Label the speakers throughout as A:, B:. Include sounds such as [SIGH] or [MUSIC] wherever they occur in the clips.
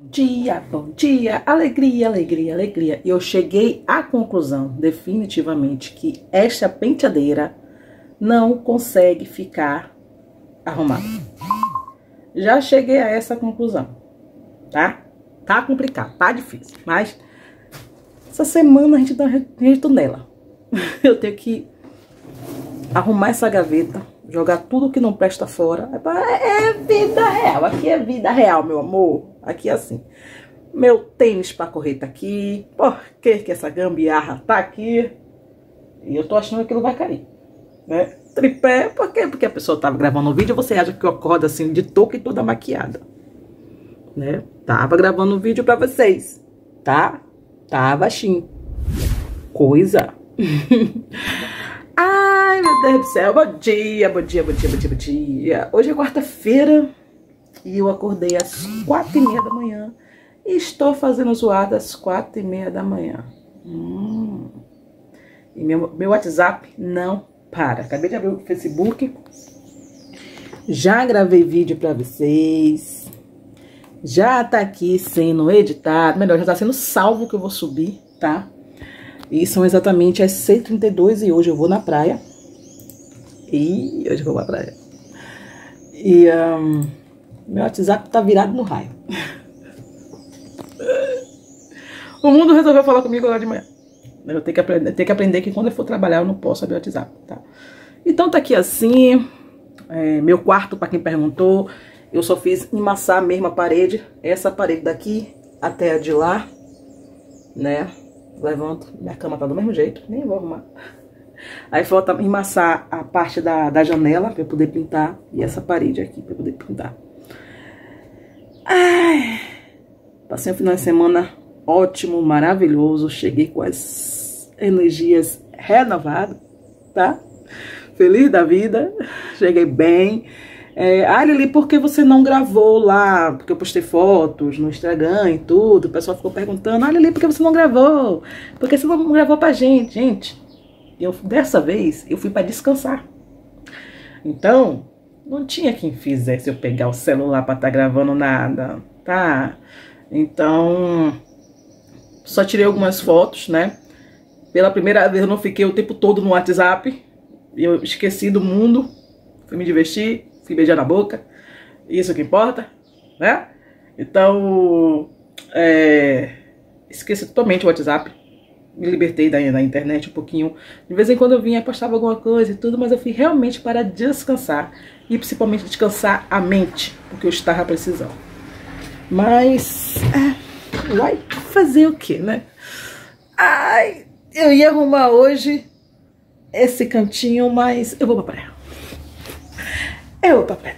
A: dia, bom dia, alegria, alegria, alegria. E eu cheguei à conclusão, definitivamente, que esta penteadeira não consegue ficar arrumada. Já cheguei a essa conclusão, tá? Tá complicado, tá difícil, mas essa semana a gente dá um jeito nela. [LAUGHS] Eu tenho que arrumar essa gaveta, jogar tudo que não presta fora. É vida real, aqui é vida real, meu amor. Aqui é assim. Meu tênis pra correr tá aqui. Por que que essa gambiarra tá aqui? E eu tô achando que aquilo vai cair, né? Tripé, por quê? Porque a pessoa tava gravando um vídeo, você acha que eu acordo assim de touca e toda maquiada, né? Tava gravando um vídeo pra vocês, tá? Tava assim. Coisa. [LAUGHS] Ai, meu Deus do céu. Bom dia, bom dia, bom dia, bom dia, bom dia. Hoje é quarta-feira e eu acordei às quatro e meia da manhã e estou fazendo zoada às quatro e meia da manhã. Hum. E meu, meu WhatsApp não para. Acabei de abrir o Facebook. Já gravei vídeo para vocês. Já tá aqui sendo editado. Melhor, já tá sendo salvo que eu vou subir, tá? E são exatamente as 6h32 e hoje eu vou na praia. E hoje eu vou pra praia. E um, meu WhatsApp tá virado no raio. [LAUGHS] o mundo resolveu falar comigo agora de manhã. Eu tenho que aprender, tenho que, aprender que quando eu for trabalhar eu não posso abrir o WhatsApp, tá? Então tá aqui assim, é, meu quarto, para quem perguntou, eu só fiz emassar mesmo a parede, essa parede daqui até a de lá, né? levanto, minha cama tá do mesmo jeito, nem vou arrumar. Aí falta emassar a parte da, da janela pra eu poder pintar e essa parede aqui pra eu poder pintar. Ai, passei um final de semana ótimo, maravilhoso, cheguei com as energias renovadas, tá? Feliz da vida, cheguei bem. É, ah, Lili, por que você não gravou lá? Porque eu postei fotos no Instagram e tudo. O pessoal ficou perguntando, ah, Lili, por que você não gravou? Por que você não gravou pra gente? Gente, eu, dessa vez eu fui para descansar. Então, não tinha quem fizesse eu pegar o celular para estar tá gravando nada, tá? Então, só tirei algumas fotos, né? Pela primeira vez eu não fiquei o tempo todo no WhatsApp. Eu esqueci do mundo, fui me divertir, fui beijar na boca, isso que importa, né? Então, é, esqueci totalmente o WhatsApp, me libertei da, da internet um pouquinho. De vez em quando eu vinha, postava alguma coisa e tudo, mas eu fui realmente para descansar e principalmente descansar a mente, porque eu estava precisando. Mas, é, vai fazer o que, né? Ai, eu ia arrumar hoje esse cantinho, mas eu vou pra praia. É o papel.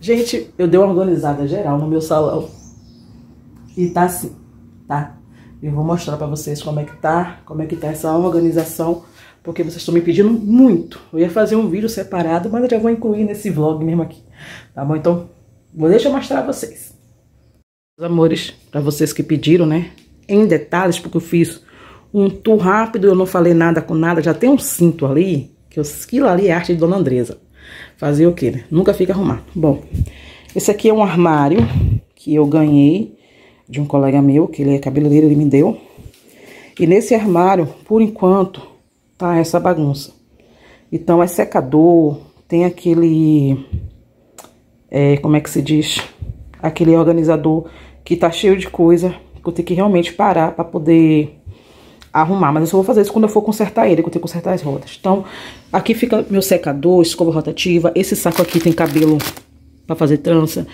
A: Gente, eu dei uma organizada geral no meu salão. E tá assim, tá? Eu vou mostrar pra vocês como é que tá, como é que tá essa organização, porque vocês estão me pedindo muito. Eu ia fazer um vídeo separado, mas eu já vou incluir nesse vlog mesmo aqui, tá bom? Então, vou deixar eu mostrar pra vocês. Meus amores, pra vocês que pediram, né? Em detalhes, porque eu fiz um tour rápido, eu não falei nada com nada, já tem um cinto ali, que aquilo ali é arte de Dona Andresa. Fazer o quê, né? Nunca fica arrumado. Bom, esse aqui é um armário que eu ganhei de um colega meu, que ele é cabeleireiro, ele me deu. E nesse armário, por enquanto, tá essa bagunça. Então, é secador, tem aquele... É, como é que se diz? Aquele organizador que tá cheio de coisa, que eu tenho que realmente parar pra poder arrumar. Mas eu só vou fazer isso quando eu for consertar ele, que eu tenho que consertar as rodas. Então, aqui fica meu secador, escova rotativa. Esse saco aqui tem cabelo pra fazer trança.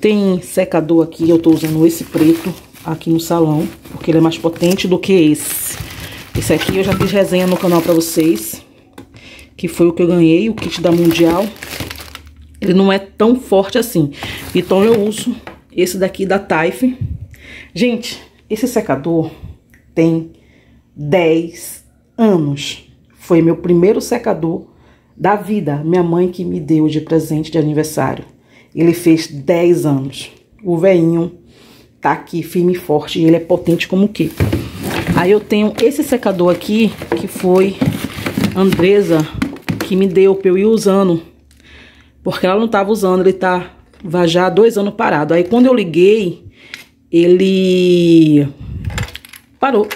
A: Tem secador aqui, eu tô usando esse preto aqui no salão, porque ele é mais potente do que esse. Esse aqui eu já fiz resenha no canal pra vocês, que foi o que eu ganhei, o kit da Mundial. Ele não é tão forte assim. Então eu uso esse daqui da Taif. Gente, esse secador tem 10 anos. Foi meu primeiro secador da vida. Minha mãe que me deu de presente de aniversário. Ele fez 10 anos. O veinho tá aqui firme e forte. E ele é potente como o quê? Aí eu tenho esse secador aqui, que foi Andresa que me deu pra eu ir usando. Porque ela não tava usando, ele tá já dois anos parado. Aí quando eu liguei, ele parou.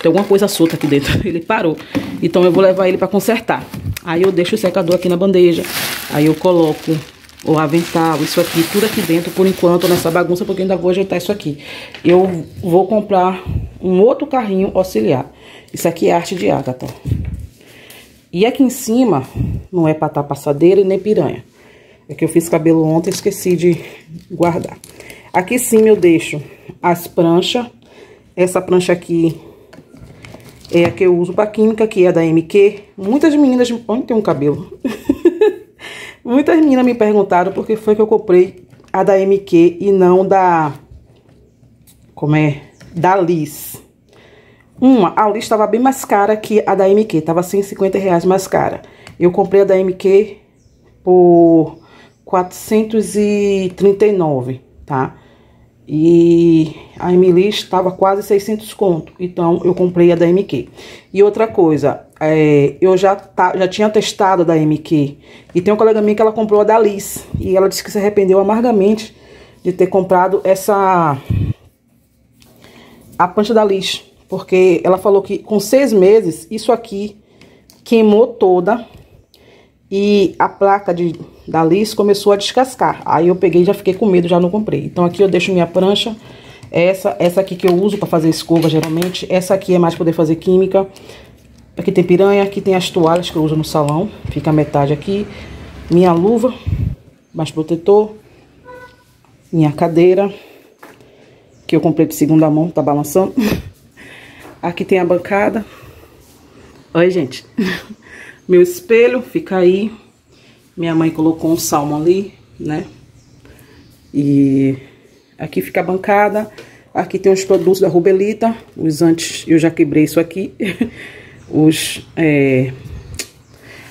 A: Tem alguma coisa solta aqui dentro. [LAUGHS] Ele parou. Então eu vou levar ele para consertar. Aí eu deixo o secador aqui na bandeja. Aí eu coloco o avental, isso aqui, tudo aqui dentro por enquanto nessa bagunça, porque ainda vou ajeitar isso aqui. Eu vou comprar um outro carrinho auxiliar. Isso aqui é arte de ágata. E aqui em cima não é pra passadeira e nem piranha. É que eu fiz cabelo ontem e esqueci de guardar. Aqui sim eu deixo as pranchas. Essa prancha aqui é a que eu uso pra química, que é da MQ. Muitas meninas... Onde tem um cabelo? [LAUGHS] Muitas meninas me perguntaram por que foi que eu comprei a da MQ e não da... Como é? Da Liz. Uma, a Liz estava bem mais cara que a da MQ. Estava 150 reais mais cara. Eu comprei a da MQ por 439, tá? E a Emily estava quase 600 conto. Então, eu comprei a da MQ. E outra coisa, é, eu já, tá, já tinha testado da MQ. E tem uma colega minha que ela comprou a da Liz. E ela disse que se arrependeu amargamente de ter comprado essa... A pancha da Liz. Porque ela falou que com seis meses, isso aqui queimou toda. E a placa de da Liz começou a descascar. Aí eu peguei e já fiquei com medo, já não comprei. Então aqui eu deixo minha prancha. Essa, essa aqui que eu uso para fazer escova, geralmente. Essa aqui é mais poder fazer química. Aqui tem piranha, aqui tem as toalhas que eu uso no salão. Fica a metade aqui. Minha luva, mais protetor. Minha cadeira, que eu comprei de segunda mão, tá balançando. [LAUGHS] Aqui tem a bancada. Oi, gente. [LAUGHS] Meu espelho fica aí. Minha mãe colocou um salmo ali, né? E aqui fica a bancada. Aqui tem os produtos da Rubelita. Os antes, eu já quebrei isso aqui. [LAUGHS] Os, é...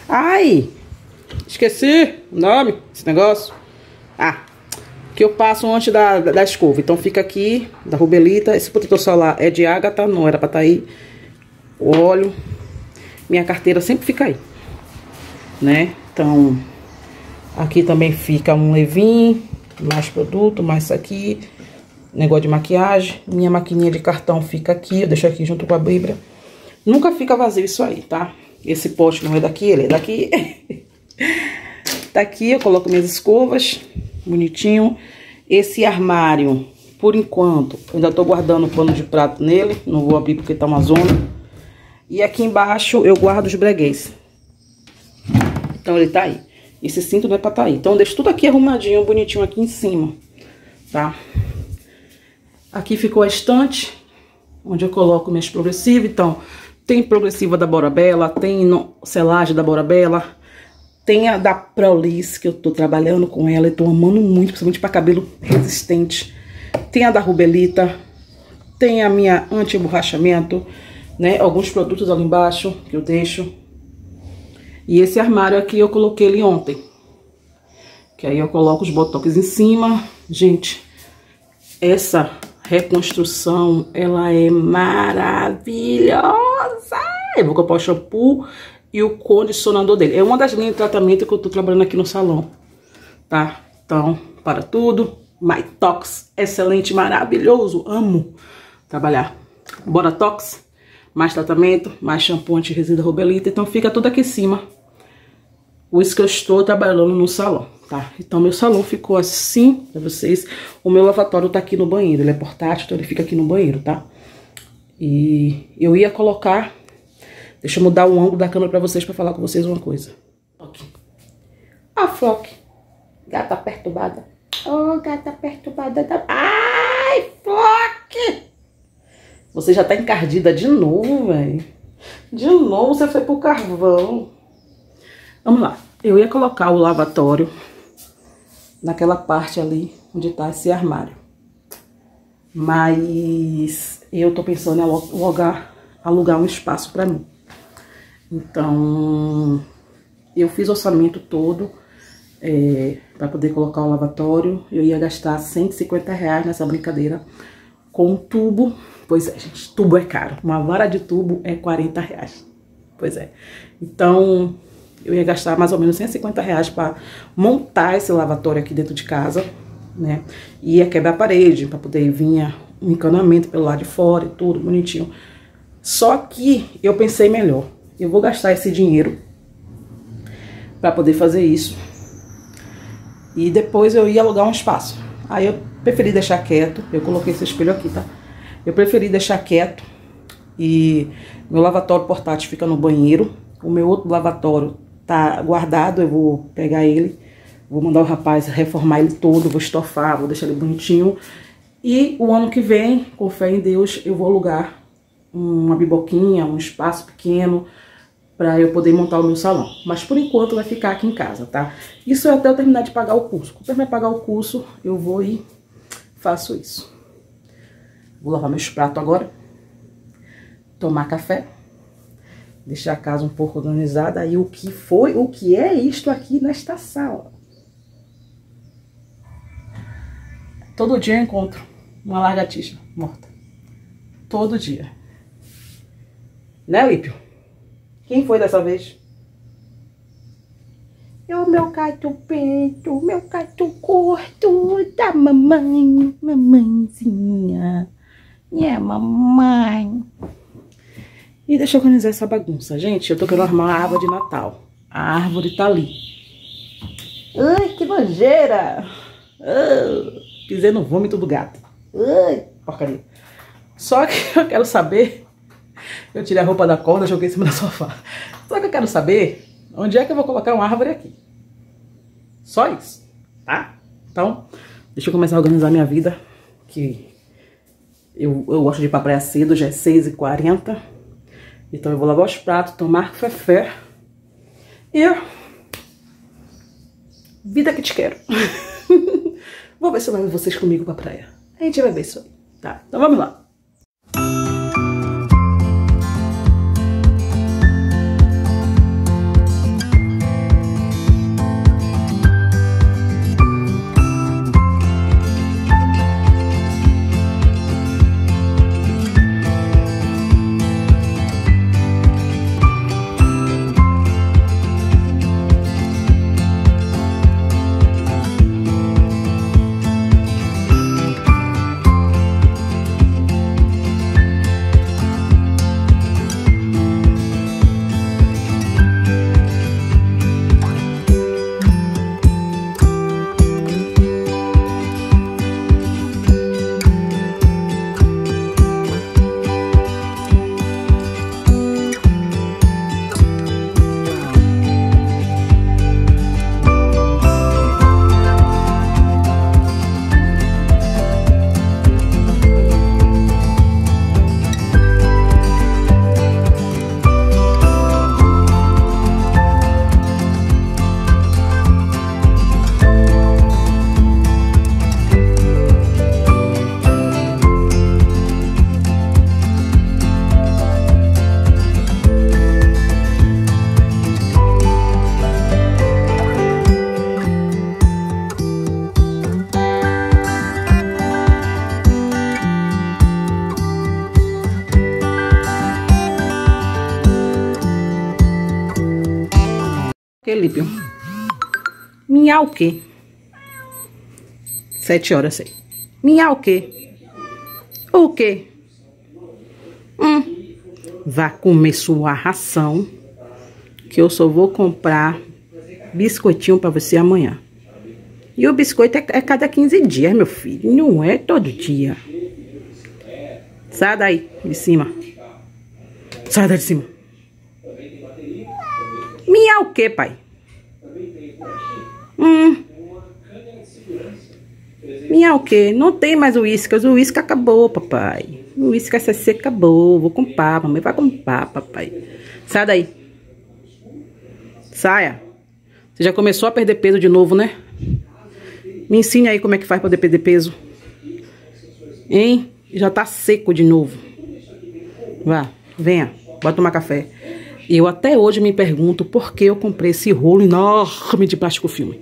A: Ai! Esqueci o nome desse negócio. Ah, que eu passo antes da, da, escova. Então fica aqui, da Rubelita. Esse protetor solar é de ágata, não era pra tá aí. O óleo. Minha carteira sempre fica aí. Né? Então, Aqui também fica um levin, mais produto, mais isso aqui. Negócio de maquiagem. Minha maquininha de cartão fica aqui, eu deixo aqui junto com a Bíblia. Nunca fica vazio isso aí, tá? Esse poste não é daqui, ele é daqui. [LAUGHS] tá aqui, eu coloco minhas escovas, bonitinho. Esse armário, por enquanto, ainda tô guardando pano de prato nele. Não vou abrir porque tá uma zona. E aqui embaixo eu guardo os breguês. Então ele tá aí. Esse cinto não é pra tá aí. Então, eu deixo tudo aqui arrumadinho, bonitinho aqui em cima, tá? Aqui ficou a estante, onde eu coloco minhas progressivas. Então, tem progressiva da Borabella, tem selagem da Borabella, tem a da Prolis, que eu tô trabalhando com ela e tô amando muito, principalmente pra cabelo resistente. Tem a da Rubelita, tem a minha anti-borrachamento, né? Alguns produtos ali embaixo que eu deixo. E esse armário aqui eu coloquei ele ontem. Que aí eu coloco os botox em cima. Gente, essa reconstrução, ela é maravilhosa. Eu vou comprar o shampoo e o condicionador dele. É uma das linhas de tratamento que eu tô trabalhando aqui no salão, tá? Então, para tudo, MyTox, excelente, maravilhoso, amo trabalhar. Bora Tox, mais tratamento, mais shampoo anti-resíduo Rubelita, então fica tudo aqui em cima os que eu estou trabalhando no salão, tá? Então, meu salão ficou assim, pra vocês. O meu lavatório tá aqui no banheiro, ele é portátil, então ele fica aqui no banheiro, tá? E eu ia colocar... Deixa eu mudar o ângulo da câmera pra vocês, pra falar com vocês uma coisa. Flock. A Flock. Gata perturbada. Oh, gata perturbada da... Ai, Flock! Você já tá encardida de novo, velho. De novo você foi pro carvão. Vamos lá. Eu ia colocar o lavatório naquela parte ali onde tá esse armário. Mas eu tô pensando em alugar, alugar um espaço para mim. Então, eu fiz o orçamento todo é, para poder colocar o lavatório. Eu ia gastar 150 reais nessa brincadeira com tubo. Pois é, gente, tubo é caro. Uma vara de tubo é 40 reais. Pois é. Então, eu ia gastar mais ou menos 150 reais para montar esse lavatório aqui dentro de casa, né? Ia quebrar a parede para poder vir um encanamento pelo lado de fora e tudo bonitinho. Só que eu pensei melhor. Eu vou gastar esse dinheiro para poder fazer isso. E depois eu ia alugar um espaço. Aí eu preferi deixar quieto. Eu coloquei esse espelho aqui, tá? Eu preferi deixar quieto. E meu lavatório portátil fica no banheiro. O meu outro lavatório tá guardado. Eu vou pegar ele. Vou mandar o rapaz reformar ele todo. Vou estofar, vou deixar ele bonitinho. E o ano que vem, com fé em Deus, eu vou alugar uma biboquinha, um espaço pequeno para eu poder montar o meu salão. Mas por enquanto vai ficar aqui em casa, tá? Isso é até eu terminar de pagar o curso. Quando eu terminar de pagar o curso, eu vou e faço isso. Vou lavar meus pratos agora. Tomar café. Deixar a casa um pouco organizada. E o que foi, o que é isto aqui nesta sala? Todo dia eu encontro uma largatixa morta. Todo dia. Né, Lípio? Quem foi dessa vez?
B: É o meu gato preto, meu gato gordo da mamãe, mamãezinha. É, mamãe.
A: E deixa eu organizar essa bagunça. Gente, eu tô querendo arrumar a árvore de Natal. A árvore tá ali. Ai, que nojeira! Ah, pisei no vômito do gato. Ai, porcaria. Só que [LAUGHS] eu quero saber eu tirei a roupa da corda, joguei em cima do sofá. Só que eu quero saber onde é que eu vou colocar uma árvore aqui. Só isso, tá? Então, deixa eu começar a organizar minha vida, que eu, eu gosto de ir pra praia cedo, já é 6h40. Então eu vou lavar os pratos, tomar café e... Vida que te quero. [LAUGHS] vou ver se eu levo vocês comigo pra praia. A gente vai ver isso aí, tá? Então vamos lá. Felipe. Minha o quê? Sete horas, sei. Minha o quê? Hum. Vá comer sua ração. Que eu só vou comprar biscoitinho pra você amanhã. E o biscoito é, é cada 15 dias, meu filho. Não é todo dia. Sai daí, de cima. Sai daí de cima. Minha o quê, pai? Hum. Minha o quê? Não tem mais uísque. O uísque acabou, papai. O uísque SC acabou. Vou comprar, mamãe vai comprar, papai. Sai daí. Saia. Você já começou a perder peso de novo, né? Me ensine aí como é que faz pra perder peso. Hein? Já tá seco de novo. Vá, venha. Bota tomar café. Eu até hoje me pergunto por que eu comprei esse rolo enorme de plástico filme.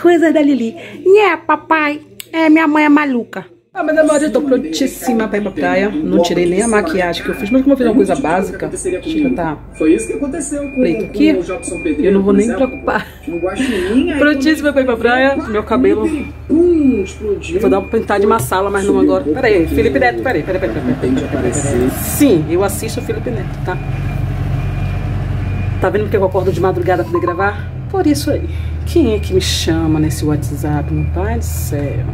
B: Coisa da Lili. Nhé, papai. É, minha mãe é maluca.
A: Ah, mas amor, eu tô prontíssima pra ir pra praia. Não tirei nem a maquiagem que eu fiz, mas como eu fiz uma coisa básica, chega tá
C: Foi isso que aconteceu com,
A: preto aqui,
C: com o Jobson Pedreiro,
A: eu não vou nem me preocupar. Prontíssima pra ir pra praia, meu cabelo.
C: Pum, explodiu.
A: Vou dar uma pintada de uma sala, mas não agora. Peraí, Felipe Neto, peraí, peraí, peraí, peraí.
C: Tem de aparecer.
A: Sim, eu assisto o Felipe Neto, tá? Tá vendo porque eu acordo de madrugada pra poder gravar? Por isso aí. Quem é que me chama nesse WhatsApp, meu pai do céu?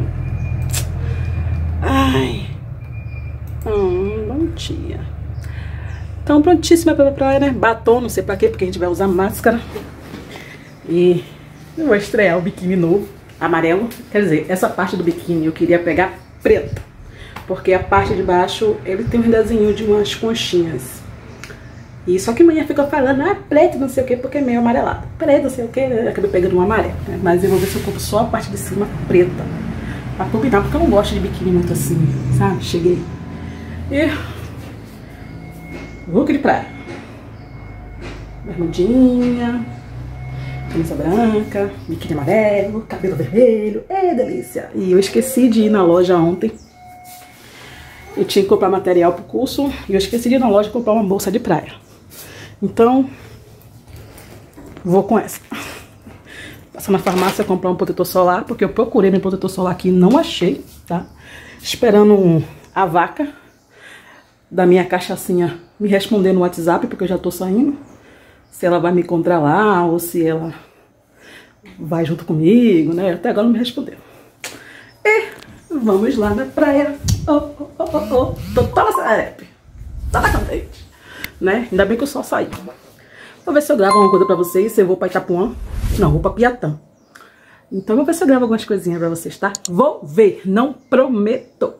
A: Ai. Hum, bom dia. Então, prontíssima pra praia, né? Batom, não sei pra quê, porque a gente vai usar máscara. E eu vou estrear o biquíni novo, amarelo. Quer dizer, essa parte do biquíni eu queria pegar preta. Porque a parte de baixo, ele tem um desenho de umas conchinhas. E só que manhã ficou falando, ah, preto, não sei o que, porque é meio amarelado. Preto, não sei o que, acabei pegando um amarelo. Né? Mas eu vou ver se eu compro só a parte de cima preta. Pra combinar, porque eu não gosto de biquíni muito assim, sabe? Cheguei. E... Look de praia. Bermudinha, camisa branca, biquíni amarelo, cabelo vermelho. É delícia! E eu esqueci de ir na loja ontem. Eu tinha que comprar material pro curso e eu esqueci de ir na loja comprar uma bolsa de praia. Então, vou com essa. Passar na farmácia comprar um protetor solar, porque eu procurei meu protetor solar aqui e não achei, tá? Esperando a vaca da minha cachaçinha me responder no WhatsApp, porque eu já tô saindo. Se ela vai me encontrar lá ou se ela vai junto comigo, né? Até agora não me respondeu. E vamos lá na praia. Oh, oh, oh, oh, oh. Tô toda serepe. Toda contente. Né? Ainda bem que o sol saiu. Vou ver se eu gravo alguma coisa pra vocês. Se eu vou pra Itapuã. Não, vou pra Piatã. Então vou ver se eu gravo algumas coisinhas pra vocês, tá? Vou ver. Não prometo.